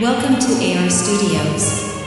Welcome to AR Studios.